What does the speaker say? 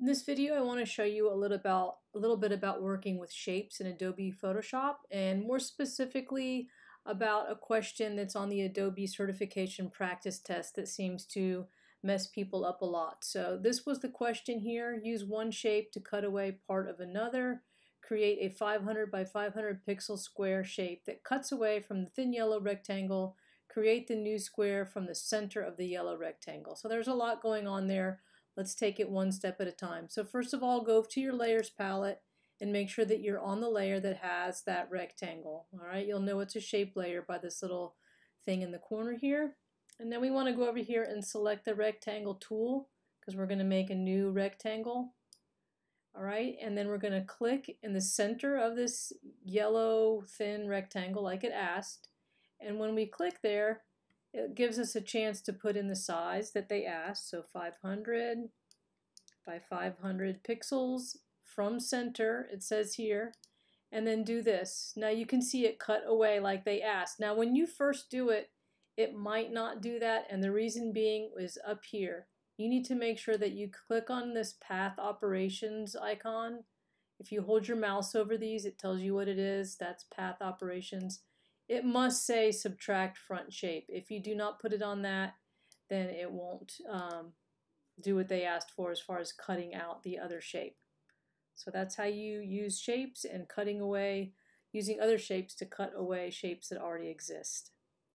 In this video, I want to show you a little about a little bit about working with shapes in Adobe Photoshop, and more specifically about a question that's on the Adobe certification practice test that seems to mess people up a lot. So this was the question here: use one shape to cut away part of another. Create a 500 by 500 pixel square shape that cuts away from the thin yellow rectangle. Create the new square from the center of the yellow rectangle. So there's a lot going on there. Let's take it one step at a time. So first of all, go to your layers palette and make sure that you're on the layer that has that rectangle. All right, you'll know it's a shape layer by this little thing in the corner here. And then we want to go over here and select the rectangle tool because we're going to make a new rectangle. All right, and then we're going to click in the center of this yellow thin rectangle like it asked. And when we click there, it gives us a chance to put in the size that they asked, so 500 by 500 pixels from center, it says here, and then do this. Now you can see it cut away like they asked. Now when you first do it, it might not do that, and the reason being is up here. You need to make sure that you click on this path operations icon. If you hold your mouse over these, it tells you what it is. That's path operations it must say subtract front shape. If you do not put it on that, then it won't um, do what they asked for as far as cutting out the other shape. So that's how you use shapes and cutting away, using other shapes to cut away shapes that already exist.